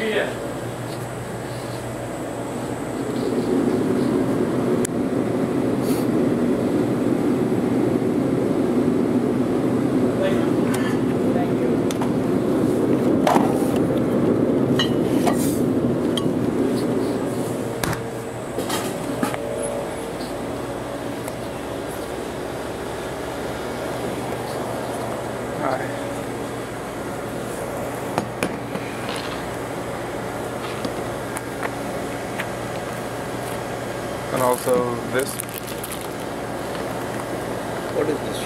Alegria. And also this. What is this?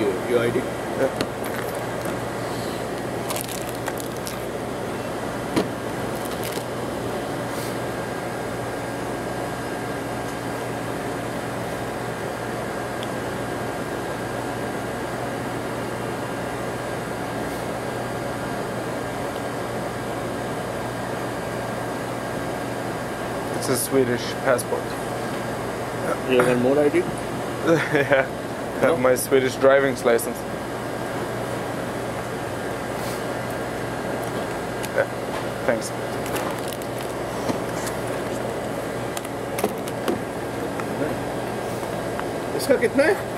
Your, your ID? Yeah. A Swedish passport. Yeah. You have ID? yeah, I have no? my Swedish driving's license. Yeah, thanks. Is that it now?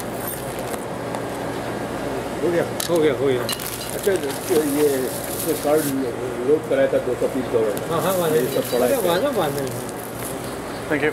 हो गया हो गया हो गया। अच्छा तो ये तो कार्ड लोड कराया था दो सौ तीस डॉलर हाँ हाँ वहाँ सब पड़ा है थैंक यू